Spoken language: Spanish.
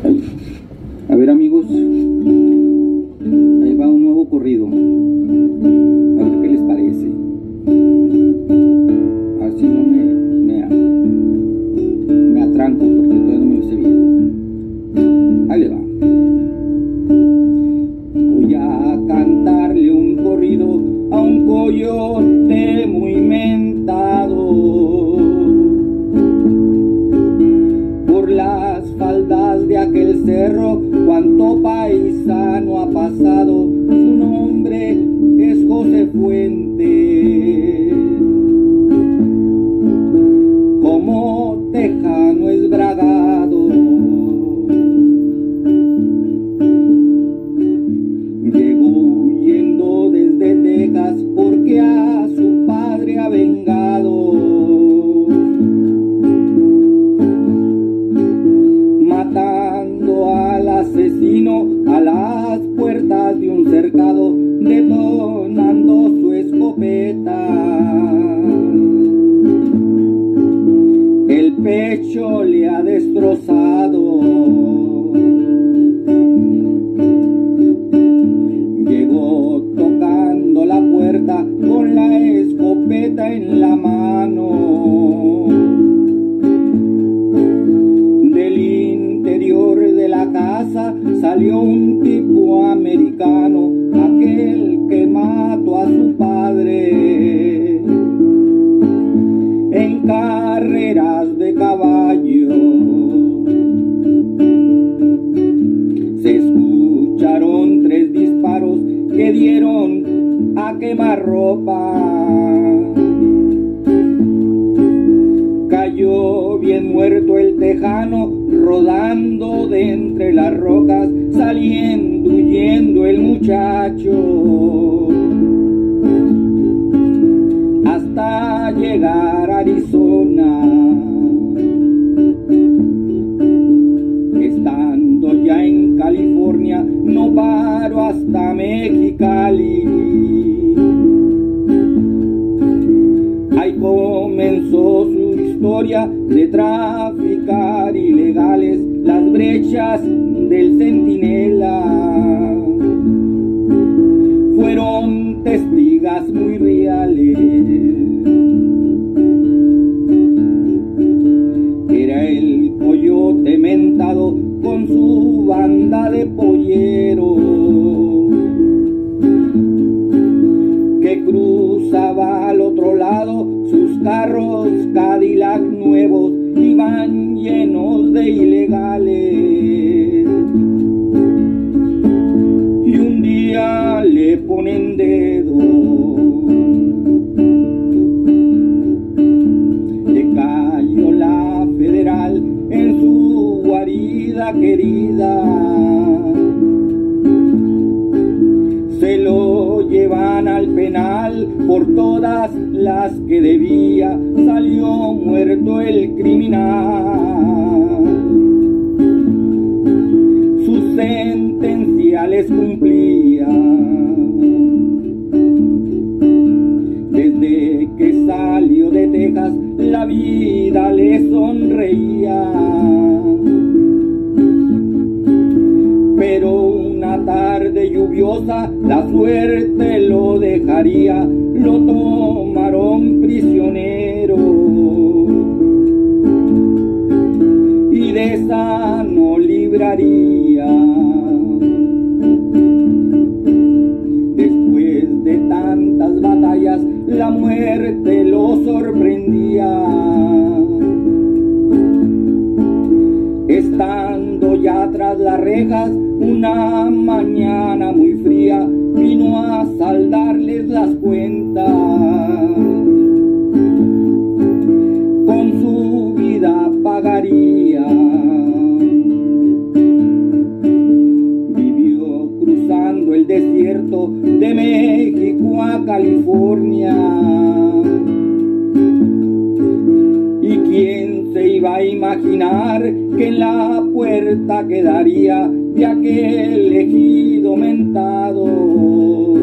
A ver amigos, ahí va un nuevo corrido. A ver qué les parece. Así no me, me, me atranco porque todavía no me lo sé bien. Ahí le va. Voy a cantarle un corrido a un coyote cerro, cuánto paisano ha pasado, su nombre es José Fuente. Detonando su escopeta. El pecho le ha destrozado. Llegó tocando la puerta con la escopeta en la a quemar ropa. Cayó bien muerto el tejano, rodando de entre las rocas, saliendo, huyendo el muchacho. Hasta llegar a Arizona. Ahí comenzó su historia de traficar ilegales las brechas del centinela. Llenos de ilegales. Y un día le ponen dedo le cayó la federal en su guarida querida. Se lo llevan al penal por todas las que debía, salió muerto el criminal. Su sentencia les cumplía. Desde que salió de Texas, la vida le sonreía. Pero una tarde lluviosa la suerte lo dejaría, lo tomaron Estando ya tras las rejas, una mañana muy fría vino a saldarles las cuentas. Con su vida pagaría. Vivió cruzando el desierto de México a California. ¿Y quién iba a imaginar que en la puerta quedaría de aquel ejido mentado?